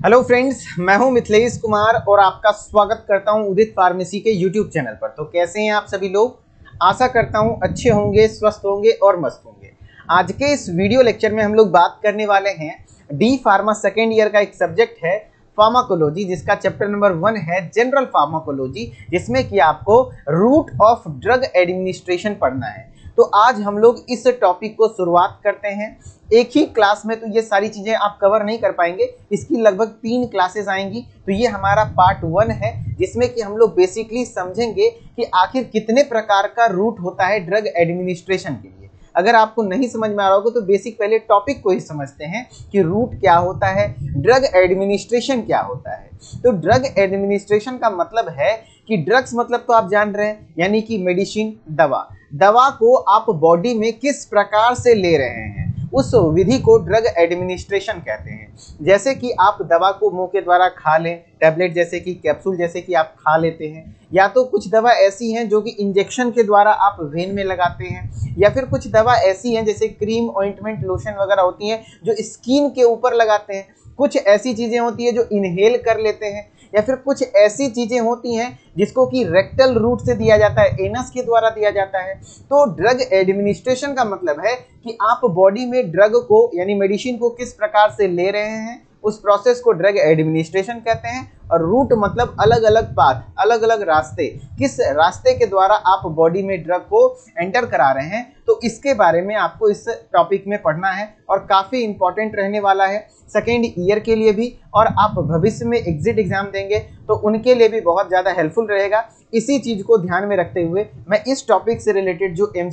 Hello friends मैं हूँ मिथिलेश कुमार और आपका स्वागत करता हूँ उदित फार्मेसी के यूट्यूब चैनल पर। तो कैसे हैं आप सभी लोग? आशा करता हूँ अच्छे होंगे, स्वस्थ होंगे और मस्त होंगे। आज के इस वीडियो लेक्चर में हम लोग बात करने वाले हैं डी फार्मा सेकेंड ईयर का एक सब्जेक्ट है फार्माकोलॉजी जिसका चैप्टर नंबर वन है जनरल फार्माकोलॉजी जिसमें कि आपको रूट ऑफ़ ड्रग एडमिनिस्ट्रेशन पढ़ना है। तो आज हम लोग इस टॉपिक को शुरुआत करते हैं। एक ही क्लास में तो ये सारी चीज़ें आप कवर नहीं कर पाएँगे। इसकी लगभग तीन क्लासेस आएँगी। तो ये हमारा पार्ट वन है, जिसमें कि हम लोग बेसिकली समझेंगे कि आखिर कितने प्रकार का रूट होता है ड्रग एडमिनिस्ट्रेशन के लिए। अगर आपको नहीं समझ में आ रहा होगा तो बेसिक पहले टॉपिक को ही समझते हैं कि रूट क्या होता है ड्रग एडमिनिस्ट्रेशन क्या होता है। तो ड्रग एडमिनिस्ट्रेशन का मतलब है कि ड्रग्स मतलब तो आप जान रहे हैं, यानी कि मेडिसिन दवा। दवा को आप बॉडी में किस प्रकार से ले रहे हैं? उस विधि को ड्रग एडमिनिस्ट्रेशन कहते हैं। जैसे कि आप दवा को मुँह के द्वारा खा लें टैबलेट जैसे कि कैप्सूल जैसे कि आप खा लेते हैं, या तो कुछ दवा ऐसी हैं जो कि इंजेक्शन के द्वारा आप वेन में लगाते हैं, या फिर कुछ दवा ऐसी हैं जैसे क्रीम ऑइंटमेंट लोशन वगैरह होती हैं जो स्किन के ऊपर लगाते हैं। कुछ ऐसी चीज़ें होती हैं जो इनहेल कर लेते हैं या फिर कुछ ऐसी चीज़ें होती हैं जिसको कि रेक्टल रूट से दिया जाता है एनस के द्वारा दिया जाता है। तो ड्रग एडमिनिस्ट्रेशन का मतलब है कि आप बॉडी में ड्रग को, यानी मेडिसिन को किस प्रकार से ले रहे हैं, उस प्रोसेस को ड्रग एडमिनिस्ट्रेशन कहते हैं। और रूट मतलब अलग अलग पाथ अलग अलग रास्ते। किस रास्ते के द्वारा आप बॉडी में ड्रग को एंटर करा रहे हैं तो इसके बारे में आपको इस टॉपिक में पढ़ना है और काफ़ी इंपॉर्टेंट रहने वाला है। सेकेंड ईयर के लिए भी और आप भविष्य में एग्जिट एग्ज़ाम देंगे तो उनके लिए भी बहुत ज़्यादा हेल्पफुल रहेगा। इसी चीज़ को ध्यान में रखते हुए मैं इस टॉपिक से रिलेटेड जो एम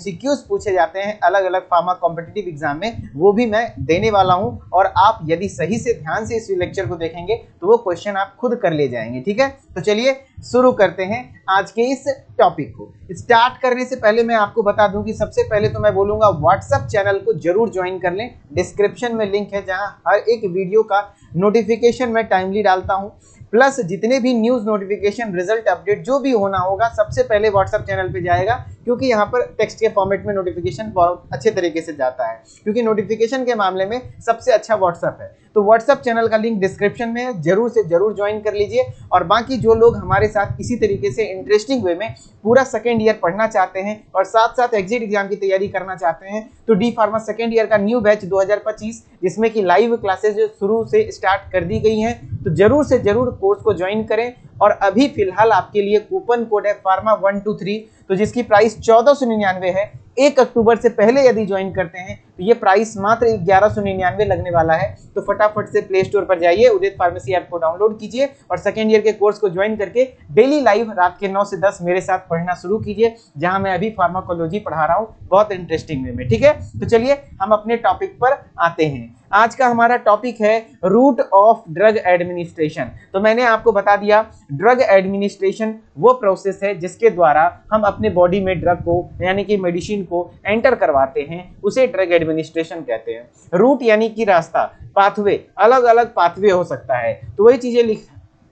पूछे जाते हैं अलग अलग फार्मा कॉम्पिटिटिव एग्ज़ाम में, वो भी मैं देने वाला हूँ। और आप यदि सही से ध्यान से इस लेक्चर को देखेंगे तो वो क्वेश्चन आप खुद कर। ले जाएँगे, ठीक है? तो चलिए शुरू करते हैं आज के इस टॉपिक को। स्टार्ट करने से पहले मैं आपको बता दूँ कि सबसे पहले तो मैं बोलूँगा व्हाट्सएप चैनल को ज़रूर ज्वाइन कर लें। डिस्क्रिप्शन में लिंक है जहाँ हर एक वीडियो का नोटिफिकेशन मैं टाइमली डालता हूँ। प्लस जितने भी न्यूज़ नोटिफिकेशन रिज़ल्ट अपडेट जो भी होना होगा, सबसे पहले व्हाट्सअप चैनल पे जाएगा। क्योंकि यहाँ पर टेक्स्ट के फॉर्मेट में नोटिफिकेशन बहुत अच्छे तरीके से जाता है। क्योंकि नोटिफिकेशन के मामले में सबसे अच्छा व्हाट्सअप है। तो व्हाट्सअप चैनल का लिंक डिस्क्रिप्शन में है। ज़रूर से ज़रूर ज्वाइन कर लीजिए। और बाकी जो लोग हमारे साथ इसी तरीके से इंटरेस्टिंग वे में पूरा सेकेंड ईयर पढ़ना चाहते हैं और साथ साथ एग्जिट एग्ज़ाम की तैयारी करना चाहते हैं तो डी फार्मा सेकेंड ईयर का न्यू बैच 2025 जिसमें कि लाइव क्लासेज शुरू से स्टार्ट कर दी गई हैं तो ज़रूर से ज़रूर कोर्स को ज्वाइन करें। और अभी फ़िलहाल आपके लिए कूपन कोड है फार्मा वन टू थ्री तो जिसकी प्राइस चौदह सौ निन्यानवे है, एक अक्टूबर से पहले यदि ज्वाइन करते हैं तो ये प्राइस मात्र ग्यारह सौ निन्यानवे लगने वाला है। तो फटाफट से प्ले स्टोर पर जाइए, उदित फार्मेसी ऐप को डाउनलोड कीजिए और सेकेंड ईयर के कोर्स को ज्वाइन करके डेली लाइव रात के 9 से 10 मेरे साथ पढ़ना शुरू कीजिए, जहाँ मैं अभी फार्माकोलॉजी पढ़ा रहा हूँ। बहुत इंटरेस्टिंग वे में, ठीक है? तो चलिए हम अपने टॉपिक पर आते हैं। आज का हमारा टॉपिक है रूट ऑफ़ ड्रग एडमिनिस्ट्रेशन तो मैंने आपको बता दिया ड्रग एडमिनिस्ट्रेशन वो प्रोसेस है जिसके द्वारा हम अपने बॉडी में ड्रग को, यानी कि मेडिसिन को एंटर करवाते हैं, उसे ड्रग एडमिनिस्ट्रेशन कहते हैं. रूट यानी कि रास्ता पाथवे अलग अलग पाथवे हो सकता है। तो वही चीज़ें लिख,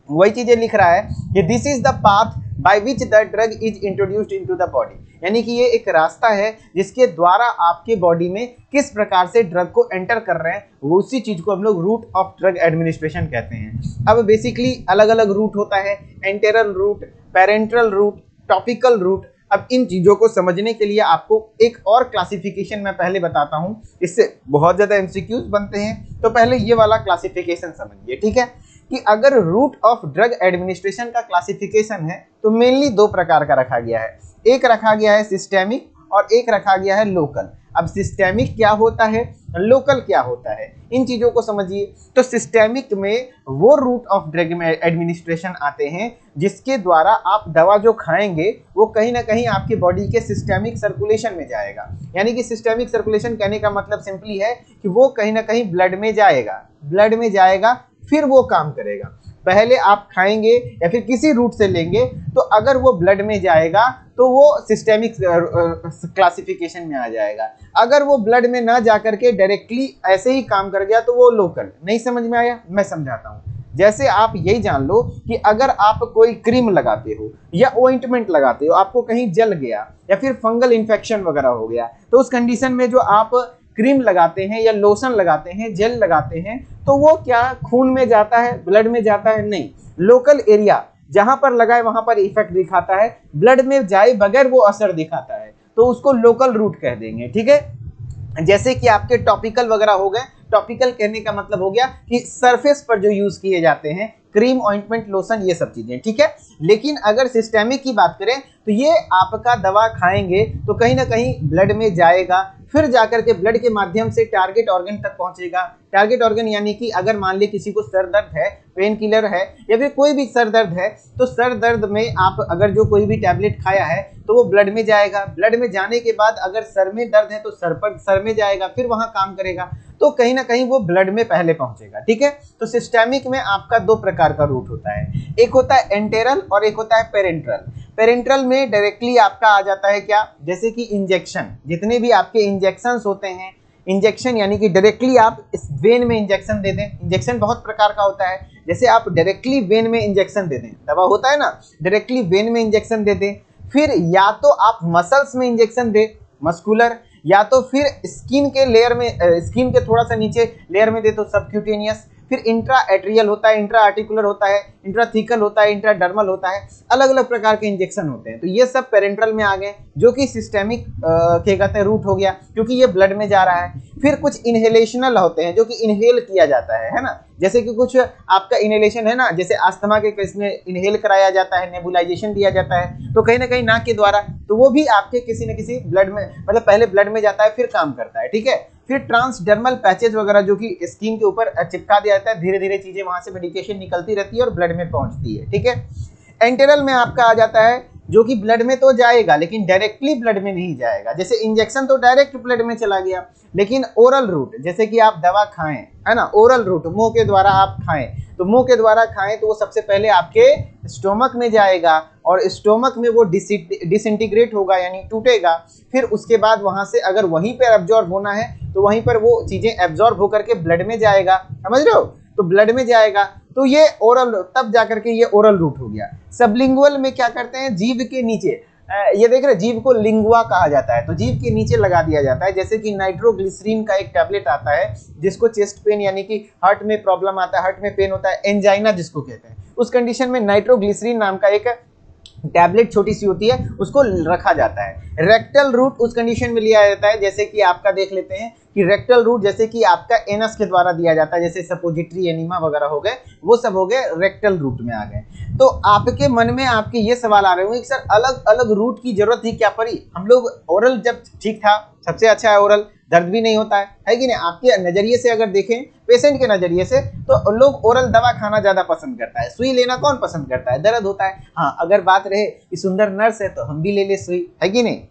वही चीज़ें लिख रहा है कि this is the path by which the drug is introduced into the body यानी कि ये एक रास्ता है जिसके द्वारा आपके बॉडी में किस प्रकार से ड्रग को एंटर कर रहे हैं, वो उसी चीज़ को हम लोग रूट ऑफ़ ड्रग एडमिनिस्ट्रेशन कहते हैं। अब बेसिकली अलग अलग रूट होता है enteral route parenteral route topical route अब इन चीज़ों को समझने के लिए आपको एक और क्लासिफिकेशन मैं पहले बताता हूँ। इससे बहुत ज़्यादा एमसीक्यूज बनते हैं। तो पहले ये वाला क्लासिफिकेशन समझिए, ठीक है? कि अगर रूट ऑफ़ ड्रग एडमिनिस्ट्रेशन का क्लासिफिकेशन है तो मेनली दो प्रकार का रखा गया है। एक रखा गया है सिस्टेमिक और एक रखा गया है लोकल अब सिस्टेमिक क्या होता है? लोकल क्या होता है? इन चीज़ों को समझिए। तो सिस्टेमिक में वो रूट ऑफ़ ड्रग एडमिनिस्ट्रेशन आते हैं, जिसके द्वारा आप दवा जो खाएँगे, वो कहीं ना कहीं आपकी बॉडी के सिस्टेमिक सर्कुलेशन में जाएगा। यानी कि सिस्टेमिक सर्कुलेशन कहने का मतलब सिंपली है कि वो कहीं ना कहीं ब्लड में जाएगा। ब्लड में जाएगा, फिर वो काम करेगा। पहले आप खाएँगे या फिर किसी रूट से लेंगे तो अगर वो ब्लड में जाएगा तो वो सिस्टेमिक क्लासिफिकेशन में आ जाएगा। अगर वो ब्लड में ना जा करके डायरेक्टली ऐसे ही काम कर गया तो वो लोकल नहीं समझ में आया? मैं समझाता हूँ। जैसे आप यही जान लो कि अगर आप कोई क्रीम लगाते हो, या ओइंटमेंट लगाते हो, आपको कहीं जल गया, या फिर फंगल इन्फेक्शन वगैरह हो गया तो उस कंडीशन में जो आप क्रीम लगाते हैं या लोशन लगाते हैं, जेल लगाते हैं तो वो क्या खून में जाता है, ब्लड में जाता है? नहीं। लोकल एरिया, जहाँ पर लगाए, वहाँ पर इफ़ेक्ट दिखाता है। ब्लड में जाए बगैर वो असर दिखाता है। तो उसको लोकल रूट कह देंगे, ठीक है? जैसे कि आपके टॉपिकल वगैरह हो गए। टॉपिकल कहने का मतलब हो गया कि सरफेस पर जो यूज़ किए जाते हैं, क्रीम, ऑइंटमेंट, लोशन, ये सब चीज़ें, ठीक है? लेकिन अगर सिस्टेमिक की बात करें तो ये आपका दवा खाएँगे तो कहीं ना कहीं ब्लड में जाएगा फिर जाकर के ब्लड के माध्यम से टारगेट ऑर्गन तक पहुंचेगा। टारगेट ऑर्गन यानी कि अगर मान ली किसी को सर दर्द है पेन किलर है या फिर कोई भी सर दर्द है तो सर दर्द में आप अगर जो कोई भी टैबलेट खाया है तो वो ब्लड में जाएगा। ब्लड में जाने के बाद अगर सर में दर्द है तो सर पर, सर में जाएगा, फिर वहाँ काम करेगा। तो कहीं ना कहीं वो ब्लड में पहले पहुंचेगा, ठीक है? तो सिस्टेमिक में आपका दो प्रकार का रूट होता है। एक होता है एंटेरल और एक होता है पेरेंट्रल पेरेंट्रल में डायरेक्टली आपका आ जाता है क्या? जैसे कि इंजेक्शन जितने भी आपके इंजेक्शन होते हैं इंजेक्शन यानी कि डायरेक्टली आप इस वेन में इंजेक्शन दे दें। इंजेक्शन बहुत प्रकार का होता है। जैसे आप डायरेक्टली वेन में इंजेक्शन दे दें, दवा होता है ना डायरेक्टली वेन में इंजेक्शन दे दें, फिर या तो आप मसल्स में इंजेक्शन दे मस्कुलर या तो फिर स्किन के लेयर में स्किन के थोड़ा सा नीचे लेयर में दे तो सबक्यूटेनियस फिर इंट्रा एट्रियल होता है इंट्रा आर्टिकुलर होता है इंट्राथिकल होता है इंट्रा डर्मल होता है अलग अलग प्रकार के इंजेक्शन होते हैं। तो ये सब पेरेंट्रल में आ गए, जो कि सिस्टेमिक के कहते हैं रूट हो गया, क्योंकि ये ब्लड में जा रहा है। फिर कुछ इनहेलेशनल होते हैं, जो कि इनहेल किया जाता है है ना? जैसे कि कुछ आपका इनहेलेशन है ना, जैसे आस्थमा के केस में इनहेल कराया जाता है नेबुलाइजेशन दिया जाता है तो कहीं ना कहीं नाक के द्वारा तो वो भी आपके किसी न किसी ब्लड में मतलब पहले ब्लड में जाता है, फिर काम करता है, ठीक है? फिर ट्रांसडर्मल पैचेज वगैरह जो कि स्किन के ऊपर चिपका दिया जाता है धीरे धीरे चीज़ें वहाँ से मेडिकेशन निकलती रहती है और ब्लड में पहुँचती है, ठीक है? एंटेरल में आपका आ जाता है जो कि ब्लड में तो जाएगा, लेकिन डायरेक्टली ब्लड में नहीं जाएगा। जैसे इंजेक्शन तो डायरेक्ट ब्लड में चला गया, लेकिन ओरल रूट जैसे कि आप दवा खाएँ, है ना? ओरल रूट मुँह के द्वारा आप खाएँ। तो मुँह के द्वारा खाएँ तो वो सबसे पहले आपके स्टोमक में जाएगा और स्टोमक में वो डिसइंटीग्रेट होगा, यानी टूटेगा। फिर उसके बाद वहाँ से अगर वहीं पर एब्जॉर्ब होना है तो वहीं पर वो चीज़ें एब्जॉर्ब होकर के ब्लड में जाएगा। समझ रहे हो? तो ब्लड में जाएगा। तो ये ओरल तब जाकर के ये ओरल रूट हो गया। सबलिंगुअल में क्या करते हैं? जीव के नीचे। ये देख रहे जीव को लिंगुआ कहा जाता है। तो जीव के नीचे लगा दिया जाता है। जैसे कि नाइट्रोग्लिसरीन का एक टैबलेट आता है, जिसको चेस्ट पेन यानी कि हार्ट में प्रॉब्लम आता है हार्ट में पेन होता है एंजाइना जिसको कहते हैं। उस कंडीशन में नाइट्रोग्लिसरीन नाम का एक टैबलेट छोटी सी होती है, उसको रखा जाता है। रेक्टल रूट उस कंडीशन में लिया जाता है, जैसे कि आपका देख लेते हैं कि रेक्टल रूट जैसे कि आपका एनस के द्वारा दिया जाता है, जैसे सपोजिटरी एनिमा वगैरह हो गए, वो सब हो गए रेक्टल रूट में आ गए। तो आपके मन में आपके ये सवाल आ रहे होंगे सर अलग अलग रूट की ज़रूरत ही क्या पड़ी हम लोग ओरल जब ठीक था, सबसे अच्छा है ओरल दर्द भी नहीं होता है है कि नहीं? आपके नज़रिए से अगर देखें पेशेंट के नज़रिए से तो लोग ओरल दवा खाना ज़्यादा पसंद करता है। सुई लेना कौन पसंद करता है? दर्द होता है। हाँ अगर बात रहे कि सुंदर नर्स है तो हम भी ले ले सुई, है कि नहीं?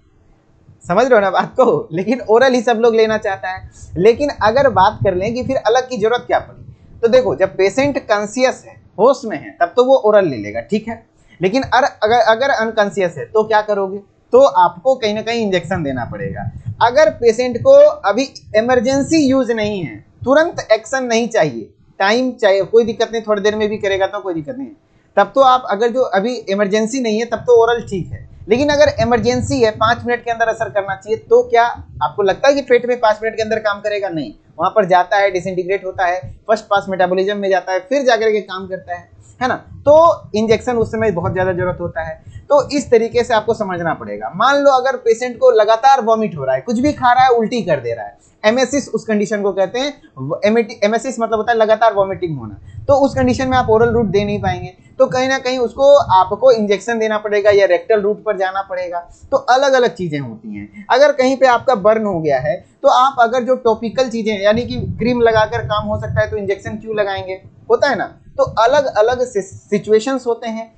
समझ रहे हो ना बात को? लेकिन ओरल ही सब लोग लेना चाहता है। लेकिन अगर बात कर लें कि फिर अलग की ज़रूरत क्या पड़ी? तो देखो, जब पेशेंट कॉन्सियस है, होश में है, तब तो वो ओरल ले लेगा, ठीक है? लेकिन अगर अगर अनकॉन्सियस है तो क्या करोगे? तो आपको कहीं ना कहीं इंजेक्शन देना पड़ेगा। अगर पेशेंट को अभी इमरजेंसी यूज़ नहीं है, तुरंत एक्शन नहीं चाहिए टाइम चाहिए, कोई दिक्कत नहीं, थोड़ी देर में भी करेगा तो कोई दिक्कत नहीं तब तो आप अगर जो अभी इमरजेंसी नहीं है, तब तो ओरल ठीक है। लेकिन अगर इमरजेंसी है, पाँच मिनट के अंदर असर करना चाहिए तो क्या आपको लगता है कि पेट में पाँच मिनट के अंदर काम करेगा? नहीं। वहाँ पर जाता है डिसइंटीग्रेट होता है फ़र्स्ट पास मेटाबॉलिज्म में जाता है, फिर जाकर के काम करता है। है ना? तो इंजेक्शन उस समय बहुत ज़्यादा ज़रूरत होता है। तो इस तरीके से आपको समझना पड़ेगा। मान लो अगर पेशेंट को लगातार वॉमिट हो रहा है, कुछ भी खा रहा है, उल्टी कर दे रहा है। एमएसिस उस कंडीशन को कहते हैं। एमएसिस मतलब होता है लगातार वॉमिटिंग होना। तो उस कंडीशन में आप ओरल रूट दे नहीं पाएँगे। तो कहीं ना कहीं उसको आपको इंजेक्शन देना पड़ेगा या रेक्टल रूट पर जाना पड़ेगा। तो अलग अलग चीज़ें होती हैं। अगर कहीं पे आपका बर्न हो गया है तो आप अगर जो टॉपिकल चीज़ें, यानी कि क्रीम लगाकर काम हो सकता है तो इंजेक्शन क्यों लगाएँगे? होता है ना तो अलग अलग सिचुएशंस होते हैं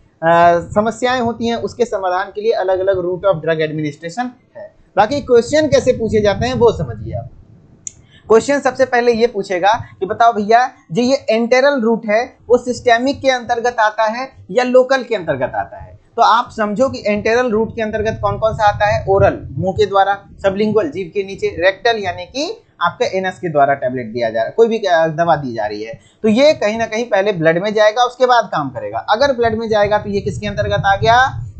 समस्याएँ होती हैं, उसके समाधान के लिए अलग अलग रूट ऑफ़ ड्रग एडमिनिस्ट्रेशन है। बाकी क्वेश्चन कैसे पूछे जाते हैं, वो समझिए आप। क्वेश्चन सबसे पहले ये पूछेगा कि बताओ भैया, जो ये एंटेरल रूट है, वो सिस्टेमिक के अंतर्गत आता है या लोकल के अंतर्गत आता है? तो आप समझो कि एंटेरल रूट के अंतर्गत कौन कौन सा आता है? ओरल मुँह के द्वारा सबलिंगुअल जीव के नीचे रेक्टल यानी कि आपका एनएस के द्वारा टैबलेट दिया जा रहा है। कोई भी दवा दी जा रही है। तो ये कहीं ना कहीं पहले ब्लड में जाएगा, उसके बाद काम करेगा। अगर ब्लड में जाएगा तो ये किसके अंतर्गत आ गया?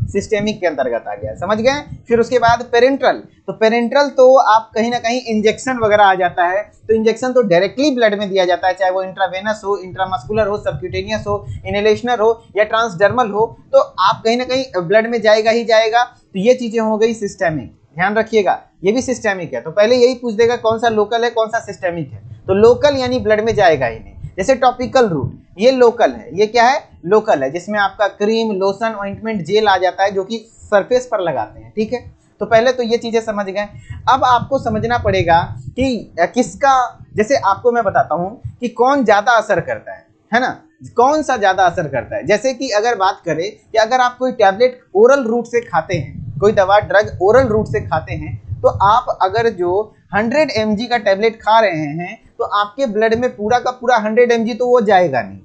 सिस्टेमिक के अंतर्गत आ गया। समझ गए? फिर उसके बाद पेरेंट्रल तो पेरेंट्रल तो आप कहीं ना कहीं इंजेक्शन वगैरह आ जाता है। तो इंजेक्शन तो डायरेक्टली ब्लड में दिया जाता है, चाहे वो इंट्रावेनस हो इंट्रामस्कुलर हो सबक्यूटेनियस हो इनहेलेशनल हो, या ट्रांसडर्मल हो तो आप कहीं ना कहीं ब्लड में जाएगा ही जाएगा। तो ये चीज़ें हो गई सिस्टेमिक ध्यान रखिएगा, ये भी सिस्टेमिक है। तो पहले यही पूछ देगा, कौन सा लोकल है, कौन सा सिस्टेमिक है? तो लोकल यानी ब्लड में जाएगा ही नहीं। जैसे टॉपिकल रूट ये लोकल है, ये क्या है? लोकल है, जिसमें आपका क्रीम लोशन ऑइंटमेंट जेल आ जाता है, जो कि सरफेस पर लगाते हैं, ठीक है? तो पहले तो ये चीज़ें समझ गए। अब आपको समझना पड़ेगा कि किसका, जैसे आपको मैं बताता हूँ कि कौन ज़्यादा असर करता है है ना? कौन सा ज़्यादा असर करता है? जैसे कि अगर बात करें कि अगर आप कोई टैबलेट ओरल रूट से खाते हैं, कोई दवा ड्रग ओरल रूट से खाते हैं तो आप अगर जो 100 एम का टैबलेट खा रहे हैं तो आपके ब्लड में पूरा का पूरा 100 एम तो वो जाएगा नहीं।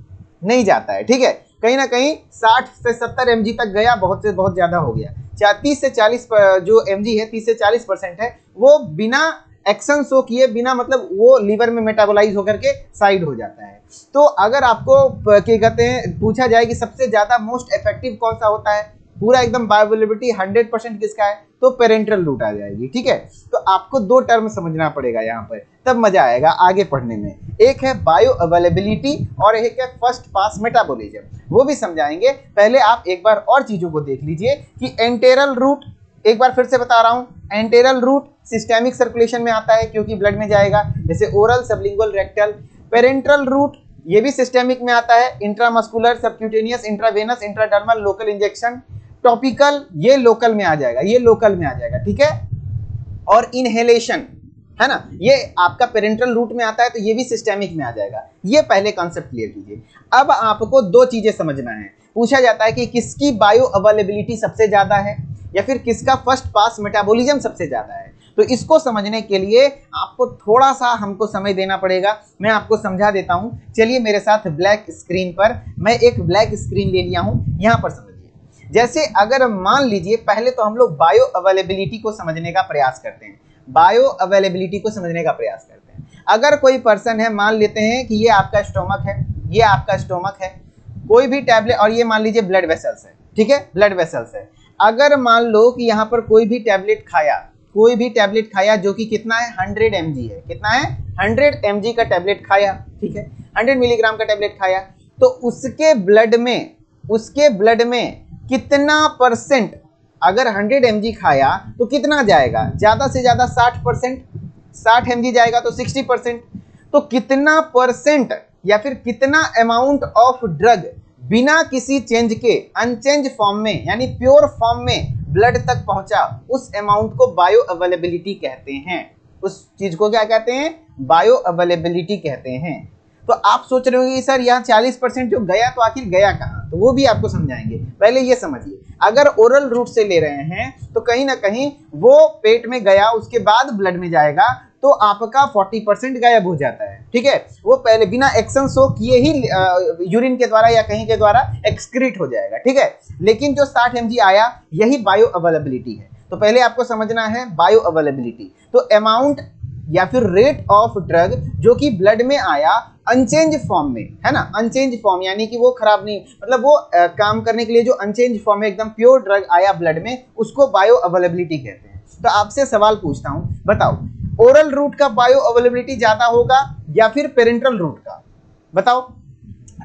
नहीं जाता है, ठीक है? कहीं ना कहीं 60 से 70 एम तक गया, बहुत से, बहुत ज़्यादा हो गया। चाहे तीस से 40 जो एम है 30 से 40 परसेंट है, वो बिना एक्शन शो किए, बिना मतलब वो लीवर में मेटाबोलाइज होकर के साइड हो जाता है। तो अगर आपको क्या कहते हैं, पूछा जाए कि सबसे ज़्यादा मोस्ट इफ़ेक्टिव कौन सा होता है, पूरा एकदम बायोअवेलेबिलिटी हंड्रेड परसेंट किसका है? तो पेरेंटल रूट आ जाएगी, ठीक है? तो आपको दो टर्म समझना पड़ेगा यहाँ पर, तब मज़ा आएगा आगे पढ़ने में। एक है बायो अवेलेबिलिटी और एक है फ़र्स्ट पास मेटाबोलिज्म वो भी समझाएँगे। पहले आप एक बार और चीज़ों को देख लीजिए कि एंटेरल रूट एक बार फिर से बता रहा हूँ एंटेरल रूट सिस्टेमिक सर्कुलेशन में आता है क्योंकि ब्लड में जाएगा, जैसे oral sublingual rectal parenteral route ये भी सिस्टेमिक में आता है intramuscular subcutaneous intravenous intradermal local injection topical ये लोकल में आ जाएगा, ये लोकल में आ जाएगा, ठीक है? और इनहेलेशन है ना? ये आपका पेरेंटल रूट में आता है तो ये भी सिस्टेमिक में आ जाएगा। ये पहले कॉन्सेप्ट क्लियर कीजिए। अब आपको दो चीज़ें समझना है। पूछा जाता है कि किसकी बायो अवेलेबिलिटी सबसे ज़्यादा है, या फिर किसका फ़र्स्ट पास मेटाबॉलिज्म सबसे ज़्यादा है? तो इसको समझने के लिए आपको थोड़ा सा हमको समय देना पड़ेगा। मैं आपको समझा देता हूँ। चलिए मेरे साथ ब्लैक स्क्रीन पर, मैं एक ब्लैक स्क्रीन ले लिया हूँ। यहाँ पर समझ जैसे अगर मान लीजिए, पहले तो हम लोग बायो अवेलेबिलिटी को समझने का प्रयास करते हैं। बायो अवेलेबिलिटी को समझने का प्रयास करते हैं। अगर कोई पर्सन है, मान लेते हैं कि ये आपका स्टोमक है, ये आपका स्टोमक है, कोई भी टैबलेट और ये मान लीजिए ब्लड वेसल्स है, ठीक है? ब्लड वेसल्स है। अगर मान लो कि यहाँ पर कोई भी टैबलेट खाया, कोई भी टैबलेट खाया जो कि कितना है? हंड्रेड एम है। कितना है? हंड्रेड एम का टैबलेट खाया, ठीक है? हंड्रेड मिलीग्राम का टैबलेट खाया। तो उसके ब्लड में, उसके ब्लड में कितना परसेंट? अगर 100 एम खाया तो कितना जाएगा? ज़्यादा से ज़्यादा 60 परसेंट। साठ एम जाएगा तो 60 परसेंट। तो कितना परसेंट या फिर कितना अमाउंट ऑफ़ ड्रग बिना किसी चेंज के अनचेंज फॉर्म में, यानी प्योर फॉर्म में ब्लड तक पहुँचा, उस अमाउंट को बायो अवेलेबिलिटी कहते हैं। उस चीज़ को क्या कहते हैं? बायो अवेलेबिलिटी कहते हैं। तो आप सोच रहे होंगे सर, यहाँ चालीस परसेंट जो गया तो आखिर गया कहाँ? तो वो भी आपको समझाएँगे। पहले ये समझिए अगर ओरल रूट से ले रहे हैं तो कहीं ना कहीं वो पेट में गया, उसके बाद ब्लड में जाएगा तो आपका 40 परसेंट गायब हो जाता है। ठीक है? वो पहले बिना एक्शन शो किए ही यूरिन के द्वारा या कहीं के द्वारा एक्सक्रीट हो जाएगा। ठीक है? लेकिन जो 60 एम आया, यही बायो अवेलेबिलिटी है। तो पहले आपको समझना है बायो अवेलेबिलिटी तो अमाउंट या फिर रेट ऑफ़ ड्रग जो कि ब्लड में आया अनचेंज फॉर्म में है ना? अनचेंज फॉर्म यानी कि वो खराब नहीं मतलब वो आ, काम करने के लिए जो अनचेंज फॉर्म में एकदम प्योर ड्रग आया ब्लड में उसको बायो अवेलेबिलिटी कहते हैं। तो आपसे सवाल पूछता हूँ बताओ ओरल रूट का बायो अवेलेबिलिटी ज़्यादा होगा या फिर पेरेंट्रल रूट का? बताओ।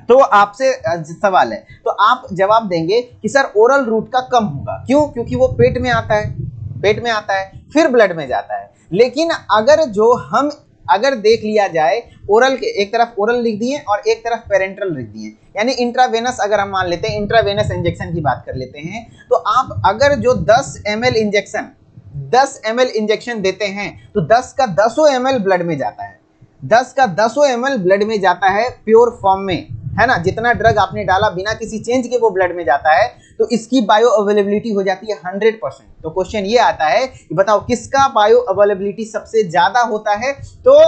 तो आपसे सवाल है तो आप जवाब देंगे कि सर ओरल रूट का कम होगा। क्यों? क्योंकि वो पेट में आता है पेट में आता है फिर ब्लड में जाता है। लेकिन अगर जो हम, अगर देख लिया जाए ओरल के, एक तरफ़ ओरल लिख दिए और एक तरफ़ पेरेंट्रल लिख दिए। यानी इंट्रावेनस अगर हम मान लेते हैं इंट्रावेनस इंजेक्शन की बात कर लेते हैं तो आप अगर जो 10 एम इंजेक्शन 10 एम इंजेक्शन देते हैं तो 10 का 10 एम ब्लड में जाता है। 10 का 10 एम ब्लड में जाता है प्योर फॉर्म में। है ना? जितना ड्रग आपने डाला बिना किसी चेंज के वो ब्लड में जाता है तो इसकी बायो अवेलेबिलिटी हो जाती है हंड्रेड परसेंट तो क्वेश्चन ये आता है कि बताओ किसका बायो अवेलेबिलिटी सबसे ज़्यादा होता है? तो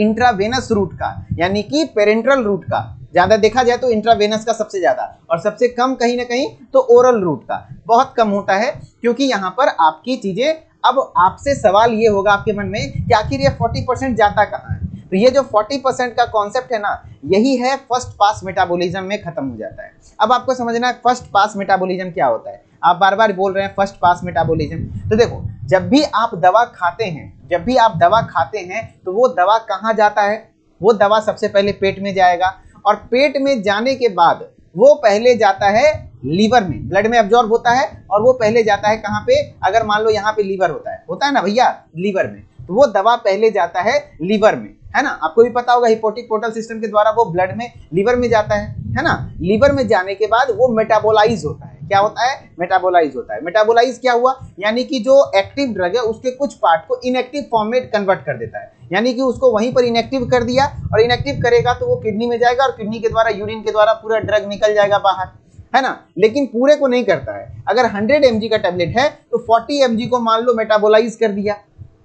इंट्रावेनस रूट का, यानी कि पेरेंट्रल रूट का। ज़्यादा देखा जाए तो इंट्रावेनस का सबसे ज़्यादा, और सबसे कम कहीं ना कहीं तो ओरल रूट का। बहुत कम होता है, क्योंकि यहाँ पर आपकी चीज़ें, अब आपसे सवाल ये होगा आपके मन में कि आखिर ये 40 परसेंट जाता कहाँ है? तो ये जो 40 परसेंट का कॉन्सेप्ट है ना, यही है फ़र्स्ट पास मेटाबॉलिज्म में खत्म हो जाता है। अब आपको समझना है फ़र्स्ट पास मेटाबॉलिज्म क्या होता है? आप बार बार बोल रहे हैं फ़र्स्ट पास मेटाबॉलिज्म तो देखो, जब भी आप दवा खाते हैं, जब भी आप दवा खाते हैं तो वो दवा कहाँ जाता है? वो दवा सबसे पहले पेट में जाएगा और पेट में जाने के बाद वो पहले जाता है लीवर में। ब्लड में एब्जॉर्ब होता है और वो पहले जाता है कहाँ पे? अगर मान लो यहाँ पे लीवर होता है। होता है ना भैया? लीवर में। तो वो दवा पहले जाता है लीवर में। है ना? आपको भी पता होगा हिपोटिक पोर्टल सिस्टम के द्वारा वो ब्लड में लीवर में जाता है है ना? लीवर में जाने के बाद वो मेटाबोलाइज होता है। क्या होता है? मेटाबोलाइज होता है। मेटाबोलाइज क्या हुआ? यानी कि जो एक्टिव ड्रग है, उसके कुछ पार्ट को इनएक्टिव फॉर्म में कन्वर्ट कर देता है। यानी कि उसको वहीं पर इनएक्टिव कर दिया और इनएक्टिव करेगा तो वो किडनी में जाएगा और किडनी के द्वारा यूरिन के द्वारा पूरा ड्रग निकल जाएगा बाहर। है ना? लेकिन पूरे को नहीं करता है। अगर 100 एम का टेबलेट है तो 40 एम को मान लो मेटाबोलाइज कर दिया।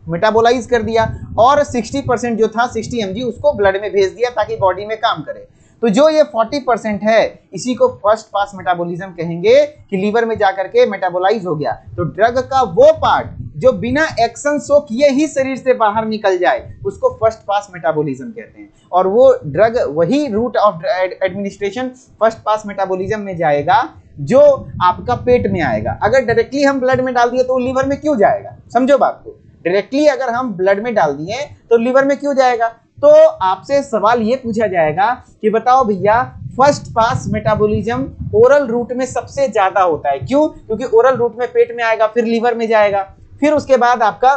मेटाबोलाइज कर दिया और 60 परसेंट जो था 60 एम उसको ब्लड में भेज दिया ताकि बॉडी में काम करे। तो जो ये 40 परसेंट है, इसी को फ़र्स्ट पास मेटाबॉलिज्म कहेंगे कि लीवर में जाकर के मेटाबोलाइज हो गया। तो ड्रग का वो पार्ट जो बिना एक्शन शो किए ही शरीर से बाहर निकल जाए, उसको फ़र्स्ट पास मेटाबॉलिज्म कहते हैं। और वो ड्रग वही route of administration first pass metabolism में जाएगा, जो आपका पेट में आएगा। अगर डायरेक्टली हम ब्लड में डाल दिए तो लीवर में क्यों जाएगा? समझो बात को। डायरेक्टली अगर हम ब्लड में डाल दिए तो लीवर में क्यों जाएगा? तो आपसे सवाल ये पूछा जाएगा कि बताओ भैया first pass metabolism oral route में सबसे ज़्यादा होता है। क्यों? क्योंकि ओरल रूट में पेट में आएगा, फिर लीवर में जाएगा। फिर उसके बाद आपका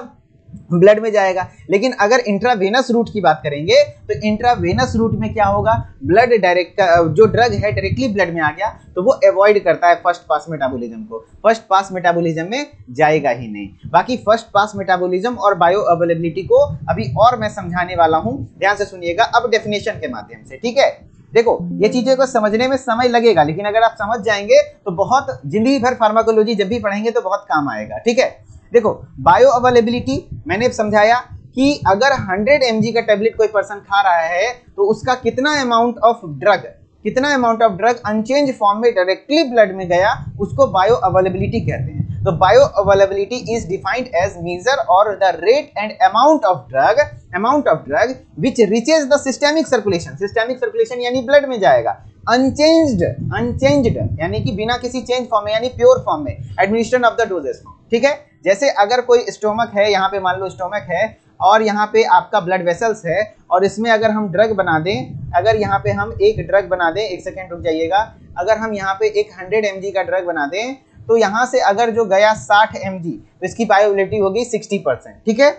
ब्लड में जाएगा। लेकिन अगर इंट्रावेनस रूट की बात करेंगे तो इंट्रावेनस रूट में क्या होगा? ब्लड डायरेक्ट जो ड्रग है डायरेक्टली ब्लड में आ गया तो वो अवॉइड करता है फ़र्स्ट पास मेटाबॉलिज्म को। फ़र्स्ट पास मेटाबॉलिज्म में जाएगा ही नहीं। बाकी फ़र्स्ट पास मेटाबॉलिज्म और बायो अवेलेबिलिटी को अभी और मैं समझाने वाला हूँ। ध्यान से सुनिएगा अब डेफिनेशन के माध्यम से, ठीक है? देखो, ये चीज़ें को समझने में समय लगेगा, लेकिन अगर आप समझ जाएँगे तो बहुत, ज़िंदगी भर फार्माकोलॉजी जब भी पढ़ेंगे तो बहुत काम आएगा, ठीक है? देखो बायो अवेलेबिलिटी मैंने समझाया कि अगर 100 एम का टेबलेट कोई पर्सन खा रहा है तो उसका कितना अमाउंट ऑफ़ ड्रग कितना amount of drug unchanged form में डायरेक्टली ब्लड में गया, उसको बायो अवेलेबिलिटी कहते हैं। तो bioavailability is defined as measure और the rate and amount of drug amount of drug which reaches the systemic circulation systemic circulation यानी ब्लड में जाएगा। अनचेंज्ड अनचेंज्ड यानी कि बिना किसी चेंज फॉर्म में, यानी प्योर फॉर्म में। एडमिनिस्ट्रेशन ऑफ़ द डोजेस ठीक है? जैसे अगर कोई स्टोमक है, यहाँ पे मान लो स्टोमक है, और यहाँ पे आपका ब्लड वेसल्स है, और इसमें अगर हम ड्रग बना दें, अगर यहाँ पे हम एक ड्रग बना दें, एक सेकेंड रुक जाइएगा। अगर हम यहाँ पे एक हंड्रेड एम का ड्रग बना दें तो यहाँ से अगर जो गया साठ एम तो इसकी बायोबिलिटी होगी सिक्सटी परसेंट ठीक है?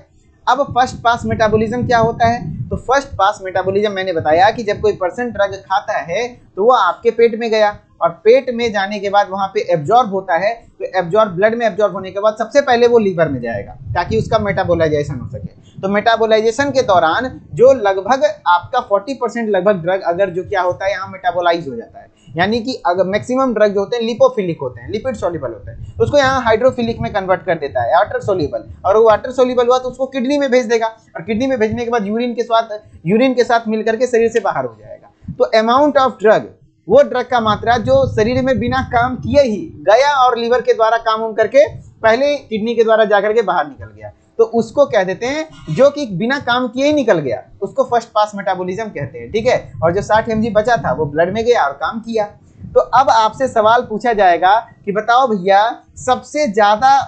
अब फ़र्स्ट पास मेटाबॉलिज्म क्या होता है? तो फ़र्स्ट पास मेटाबॉलिज्म मैंने बताया कि जब कोई पर्सन ड्रग खाता है तो वो आपके पेट में गया और पेट में जाने के बाद वहाँ पे एब्जॉर्ब होता है तो एब्जॉर्ब ब्लड में एब्जॉर्ब होने के बाद सबसे पहले वो लीवर में जाएगा, ताकि उसका मेटाबोलाइजेशन हो सके। तो मेटाबोलाइजेशन के दौरान जो लगभग आपका 40 परसेंट लगभग ड्रग अगर जो क्या होता है, यहाँ मेटाबोलाइज हो जाता है। यानी कि अगर मैक्सिमम ड्रग जो होते हैं लिपोफिलिक होते हैं लिपिड सोलिबल होते हैं तो उसको यहाँ हाइड्रोफिलिक में कन्वर्ट कर देता है वाटर सोलिबल और वो वाटर सोलिबल हुआ तो उसको किडनी में भेज देगा, और किडनी में भेजने के बाद यूरिन के साथ यूरिन के साथ मिलकर के शरीर से बाहर हो जाएगा. तो अमाउंट ऑफ़ ड्रग वो ड्रग का मात्रा जो शरीर में बिना काम किए ही गया और लीवर के द्वारा काम करके, पहले किडनी के द्वारा जाकर के बाहर निकल गया. तो उसको कह देते हैं, जो कि बिना काम किए ही निकल गया। उसको फ़र्स्ट पास मेटाबॉलिज्म कहते हैं, ठीक है? और जो साठ एम बचा था, वो ब्लड में गया और काम किया। तो अब आपसे सवाल पूछा जाएगा कि बताओ भैया, सबसे ज़्यादा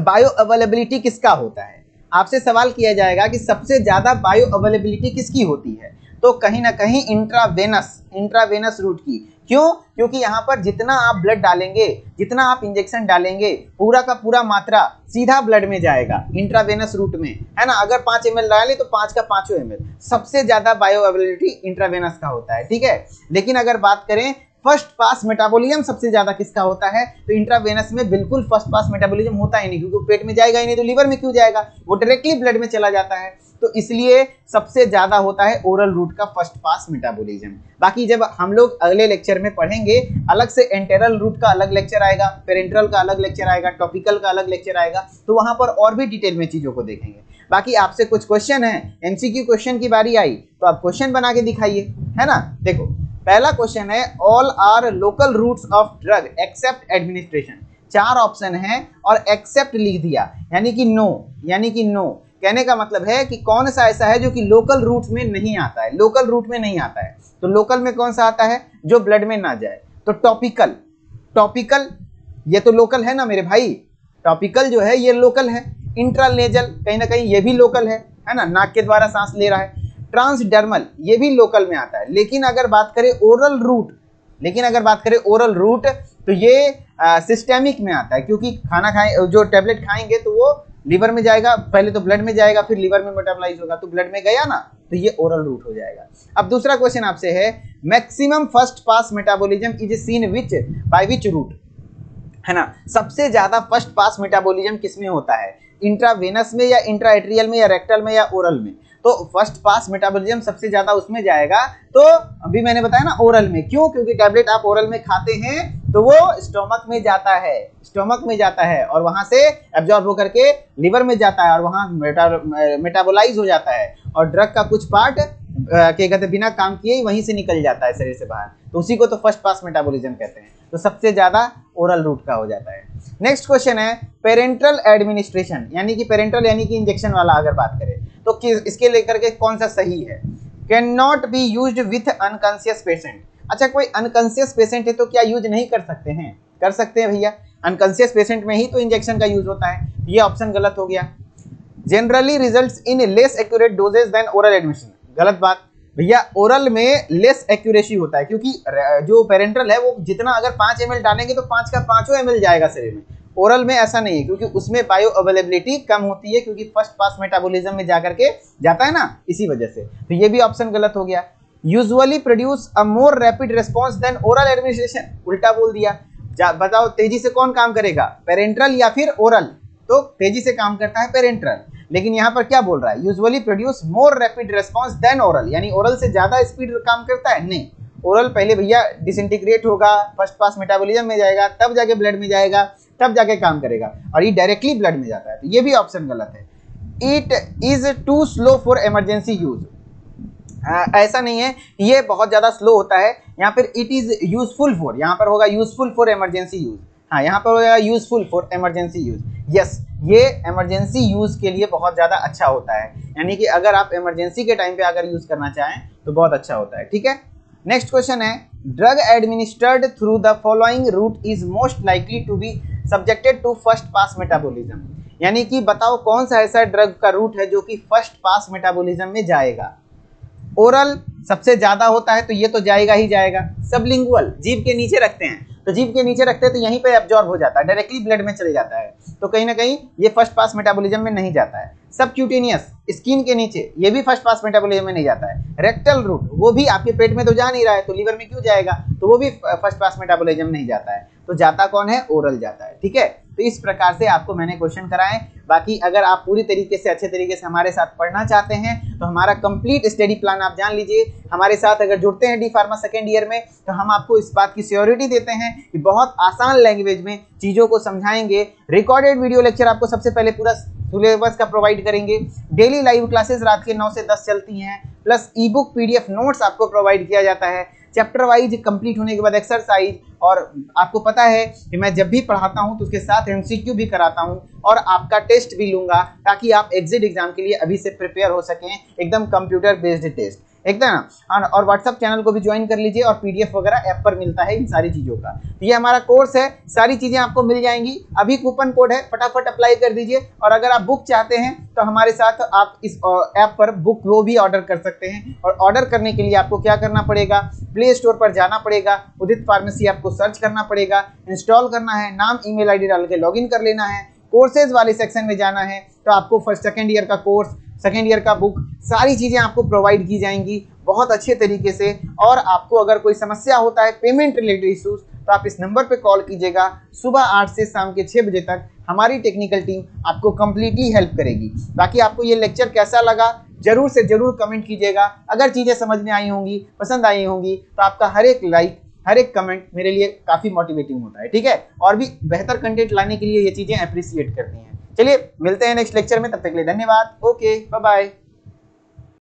बायो अवेलेबिलिटी किसका होता है? आपसे सवाल किया जाएगा कि सबसे ज़्यादा बायो अवेलेबिलिटी किसकी होती है? तो कहीं ना कहीं इंट्रावेनस इंट्रावेनस रूट की। क्यों? क्योंकि यहाँ पर जितना आप ब्लड डालेंगे, जितना आप इंजेक्शन डालेंगे, पूरा का पूरा मात्रा सीधा ब्लड में जाएगा इंट्रावेनस रूट में, है ना? अगर पाँच एम डाले तो पाँच का पाँचों एम सबसे ज़्यादा बायो अवेलेबिलिटी इंट्रावेनस का होता है, ठीक है? लेकिन अगर बात करें फ़र्स्ट पास मेटाबॉलिज्म सबसे ज़्यादा किसका होता है? तो इंट्रावेनस में बिल्कुल फ़र्स्ट पास मेटाबॉलिज्म होता ही नहीं, क्योंकि पेट में जाएगा ही नहीं तो लीवर में क्यों जाएगा? वो डायरेक्टली ब्लड में चला जाता है। तो इसलिए सबसे ज़्यादा होता है ओरल रूट का फ़र्स्ट पास मेटाबॉलिज्म। बाकी जब हम लोग अगले लेक्चर में पढ़ेंगे, अलग से एंटेरल रूट का अलग लेक्चर आएगा पेरेंट्रल का अलग लेक्चर आएगा टॉपिकल का अलग लेक्चर आएगा तो वहाँ पर और भी डिटेल में चीज़ों को देखेंगे। बाकी आपसे कुछ क्वेश्चन है? एमसीक्यू क्वेश्चन की बारी आई तो आप क्वेश्चन बना के दिखाइए, है ना? देखो पहला क्वेश्चन है all are local routes of drug except administration चार ऑप्शन है और एक्सेप्ट लिख दिया, यानी कि नो यानी कि नो कहने का मतलब है कि कौन सा ऐसा है जो कि लोकल रूट में नहीं आता है? लोकल रूट में नहीं आता है। तो लोकल में कौन सा आता है? जो ब्लड में ना जाए। तो टॉपिकल टॉपिकल ये तो लोकल है ना मेरे भाई? टॉपिकल जो है, ये लोकल है। इंट्रानेजल कहीं ना कहीं ये भी लोकल है है ना? नाक के द्वारा सांस ले रहा है। ट्रांसडर्मल, ये भी लोकल में आता है। लेकिन अगर बात करें ओरल रूट, लेकिन अगर बात करें ओरल रूट तो ये सिस्टेमिक में आता है, क्योंकि खाना खाए, जो टेबलेट खाएँगे तो वो लीवर में जाएगा, पहले तो ब्लड में जाएगा, फिर लीवर में मेटाबलाइज होगा तो ब्लड में गया ना तो ये ओरल रूट हो जाएगा। अब दूसरा क्वेश्चन आपसे है maximum first pass metabolism is seen which by which route है ना? सबसे ज़्यादा फ़र्स्ट पास मेटाबॉलिज्म किसमें होता है? इंट्रावेनस में या इंट्राएट्रियल में या रेक्टल में या ओरल में। तो फ़र्स्ट पास मेटाबॉलिज्म सबसे ज़्यादा उसमें जाएगा। तो अभी मैंने बताया ना ओरल में। क्यों? क्योंकि टैबलेट आप ओरल में खाते हैं तो वो स्टोमक में जाता है। स्टोमक में जाता है और वहाँ से एब्जॉर्ब होकर के लिवर में जाता है और वहाँ मेटा मेटाबोलाइज हो जाता है। और ड्रग का कुछ पार्ट के कहते बिना काम किए ही वहीं से निकल जाता है शरीर से बाहर। तो उसी को तो फ़र्स्ट पास मेटाबॉलिज्म कहते हैं। तो सबसे ज़्यादा ओरल रूट का हो जाता है। नेक्स्ट क्वेश्चन है पेरेंटल एडमिनिस्ट्रेशन यानी कि पेरेंटल यानी कि इंजेक्शन वाला अगर बात करें। तो इसके लेकर के कौन सा सही है? Can not be used with unconscious patient अच्छा कोई अनकॉन्सियस पेशेंट है तो क्या यूज़ नहीं कर सकते हैं? कर सकते हैं भैया। अनकॉन्सियस पेशेंट में ही तो इंजेक्शन का यूज़ होता है। ये ऑप्शन गलत हो गया। Generally result in less accurate dosages than oral admission गलत बात। भैया ओरल में लेस एक्यूरेसी होता है, क्योंकि जो पेरेंटल है, वो जितना अगर पाँच एम डालेंगे तो पाँच का पाँचों एम जाएगा शरीर में। ओरल में ऐसा नहीं है, क्योंकि उसमें बायो अवेलेबिलिटी कम होती है, क्योंकि फ़र्स्ट पास मेटाबॉलिज्म में जाकर के जाता है ना, इसी वजह से। तो ये भी ऑप्शन गलत हो गया। Usually produce a more rapid response than oral administration उल्टा बोल दिया। बताओ, तेज़ी से कौन काम करेगा? पेरेंट्रल या फिर ओरल तो तेज़ी से काम करता है पेरेंट्रल लेकिन यहाँ पर क्या बोल रहा है? Usually produce more rapid response than oral यानी ओरल से ज़्यादा स्पीड काम करता है? नहीं। ओरल पहले भैया डिसइंटीग्रेट होगा फ़र्स्ट पास मेटाबॉलिज्म में जाएगा, तब जाके ब्लड में जाएगा। तब जाके काम करेगा। और ये डायरेक्टली ब्लड में जाता है। तो ये भी ऑप्शन गलत है। It is too slow for emergency use ऐसा नहीं है। ये बहुत ज़्यादा स्लो होता है। यहाँ पर इट इज़ यूजफुल फॉर यहाँ पर होगा यूजफुल फॉर इमरजेंसी यूज़ हाँ यहाँ पर होगा useful for emergency use yes ये इमरजेंसी यूज़ के लिए बहुत ज़्यादा अच्छा होता है। यानी कि अगर आप इमरजेंसी के टाइम पे अगर यूज़ करना चाहें तो बहुत अच्छा होता है। ठीक है? नेक्स्ट क्वेश्चन है। Drug administered through the following route is most likely to be subjected to first pass metabolism यानी कि बताओ कौन सा ऐसा ड्रग का रूट है जो कि फ़र्स्ट पास मेटाबोलिज्म में जाएगा? ओरल सबसे ज़्यादा होता है तो ये तो जाएगा ही जाएगा। सबलिंगुअल जीभ के नीचे रखते हैं। तो जीभ के नीचे रखते हैं तो यहीं पे एब्जॉर्ब हो जाता है डायरेक्टली ब्लड में चले जाता है। तो कहीं ना कहीं ये फ़र्स्ट पास मेटाबॉलिज्म में नहीं जाता है। सब क्यूटेनियस स्किन के नीचे, ये भी फ़र्स्ट पास मेटाबॉलिज्म में नहीं जाता है। रेक्टल रूट वो भी आपके पेट में तो जा नहीं रहा है तो लीवर में क्यों जाएगा? तो वो भी फ़र्स्ट पास मेटाबॉलिज्म नहीं जाता है। तो जाता कौन है? ओरल जाता है, ठीक है? तो इस प्रकार से आपको मैंने क्वेश्चन कराए। बाकी अगर आप पूरी तरीके से, अच्छे तरीके से हमारे साथ पढ़ना चाहते हैं तो हमारा कंप्लीट स्टडी प्लान आप जान लीजिए। हमारे साथ अगर जुड़ते हैं डी फार्मा सेकेंड ईयर में तो हम आपको इस बात की सियोरिटी देते हैं कि बहुत आसान लैंग्वेज में चीज़ों को समझाएँगे। रिकॉर्डेड वीडियो लेक्चर आपको सबसे पहले पूरा सिलेबस का प्रोवाइड करेंगे। डेली लाइव क्लासेस रात के नौ से दस चलती हैं plus e book P notes आपको प्रोवाइड किया जाता है। चैप्टर वाइज कंप्लीट होने के बाद एक्सरसाइज और आपको पता है कि मैं जब भी पढ़ाता हूँ तो उसके साथ एमसीक्यू भी कराता हूँ, और आपका टेस्ट भी लूँगा ताकि आप एग्जिट एग्ज़ाम के लिए अभी से प्रिपेयर हो सकें, एकदम कंप्यूटर बेस्ड टेस्ट एकदम ना? और व्हाट्सअप चैनल को भी ज्वाइन कर लीजिए और पीडीएफ वगैरह ऐप पर मिलता है इन सारी चीज़ों का। तो ये हमारा कोर्स है, सारी चीज़ें आपको मिल जाएँगी। अभी कूपन कोड है, फटाफट अप्लाई कर दीजिए। और अगर आप बुक चाहते हैं तो हमारे साथ आप इस ऐप पर बुक वो भी ऑर्डर कर सकते हैं। और ऑर्डर करने के लिए आपको क्या करना पड़ेगा? प्ले स्टोर पर जाना पड़ेगा। उदित फार्मेसी आपको सर्च करना पड़ेगा। इंस्टॉल करना है, नाम ईमेल आईडी डाल के लॉगिन कर लेना है। कोर्सेज वाले सेक्शन में जाना है तो आपको फ़र्स्ट सेकेंड ईयर का कोर्स सेकेंड ईयर का बुक सारी चीज़ें आपको प्रोवाइड की जाएँगी बहुत अच्छे तरीके से। और आपको अगर कोई समस्या होता है पेमेंट रिलेटेड इशूज़ तो आप इस नंबर पर कॉल कीजिएगा। सुबह आठ से शाम के छः बजे तक हमारी टेक्निकल टीम आपको कंप्लीटली हेल्प करेगी। बाकी आपको ये लेक्चर कैसा लगा, ज़रूर से ज़रूर कमेंट कीजिएगा। अगर चीज़ें समझ में आई होंगी, पसंद आई होंगी तो आपका हर एक लाइक हर एक कमेंट मेरे लिए काफ़ी मोटिवेटिंग होता है, ठीक है? और भी बेहतर कंटेंट लाने के लिए ये चीज़ें अप्रिसिएट करती हैं। चलिए मिलते हैं नेक्स्ट लेक्चर में तब तक के लिए धन्यवाद। Okay bye bye